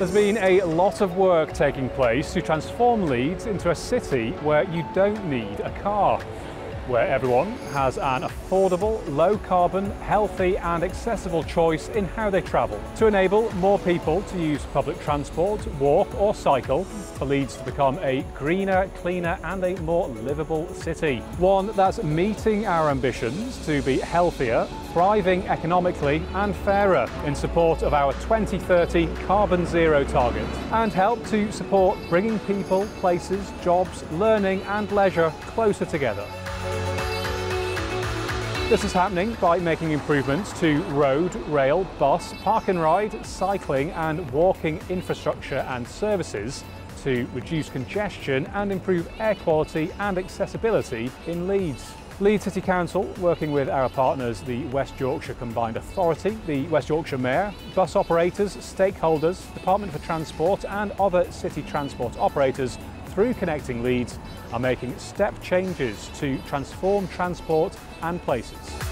There's been a lot of work taking place to transform Leeds into a city where you don't need a car where everyone has an affordable, low carbon, healthy and accessible choice in how they travel. To enable more people to use public transport, walk or cycle, for Leeds to become a greener, cleaner and a more livable city. One that's meeting our ambitions to be healthier, thriving economically and fairer in support of our 2030 carbon zero target and help to support bringing people, places, jobs, learning and leisure closer together. This is happening by making improvements to road, rail, bus, park and ride, cycling and walking infrastructure and services to reduce congestion and improve air quality and accessibility in Leeds. Leeds City Council, working with our partners, the West Yorkshire Combined Authority, the West Yorkshire Mayor, bus operators, stakeholders, Department for Transport and other city transport operators through Connecting Leeds are making step changes to transform transport and places.